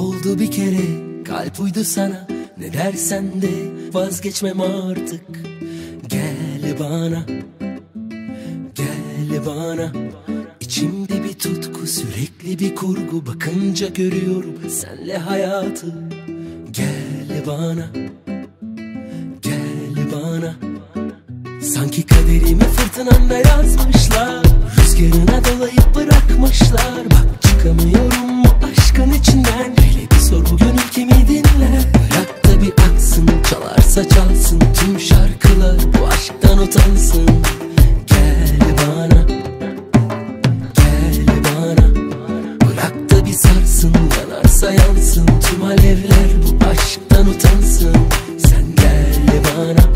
oldu bir kere Kalp uydu sana. Ne dersen de Vazgeçmem artık. Gel bana Gel bana. İçimde bir tutku sürekli bir kurgu. Bakınca görüyorum senle hayatı. Gel bana Gel bana. Sanki kaderimi fırtınanda yazmışlar. Rüzgarına dolayıp bırakmışlar çalarsa çalsın Tüm şarkılar bu aşktan utansın. Gel bana Gel bana. Bırak da bir sarsın yanarsa yansın. Tüm alevler bu aşktan utansın. Sen gel bana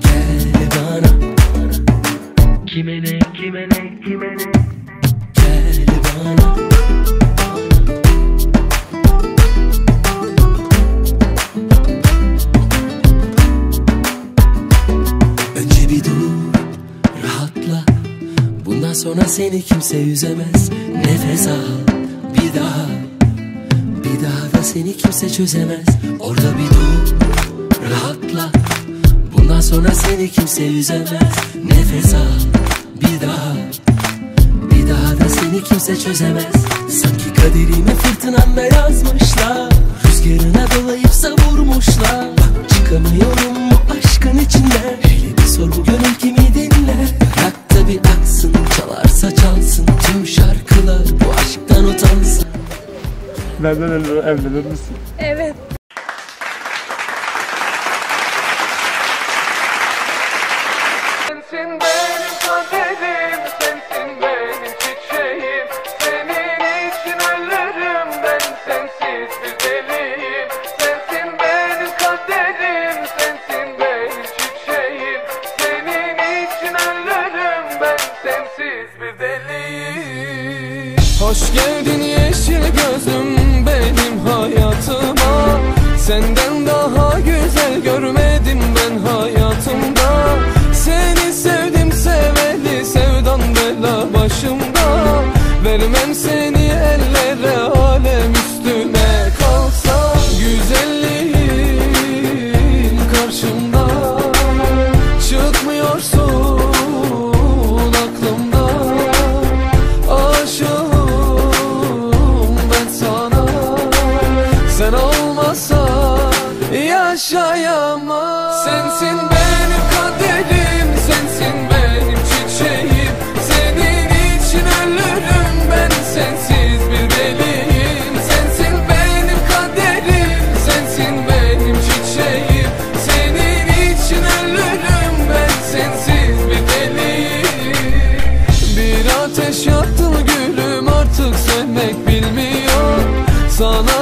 Gel bana. Kime ne kime ne kime ne sonra seni kimse yüzemez Nefes al bir daha Bir daha da seni kimse çözemez. Orada bir dur rahatla. Bundan sonra seni kimse yüzemez Nefes al bir daha Bir daha da seni kimse çözemez. Sanki kaderimi fırtınanda yazmışlar. Rüzgarına dolayıp savurmuşlar. Bak çıkamıyorum ben sensiz bir deliyim. Hoş geldin yeşil hayatıma Senden daha güzel görmedim ben hayatımda. Seni sevdim seveli sevdan bela başımda. Vermem seni Sensin benim kaderim Sensin benim çiçeğim. Senin için ölürüm ben Sensiz bir deliyim. Sensin benim kaderim Sensin benim çiçeğim. Senin için ölürüm ben Sensiz bir deliyim. Bir ateş yaktın gülüm artık sönmek bilmiyor. Sana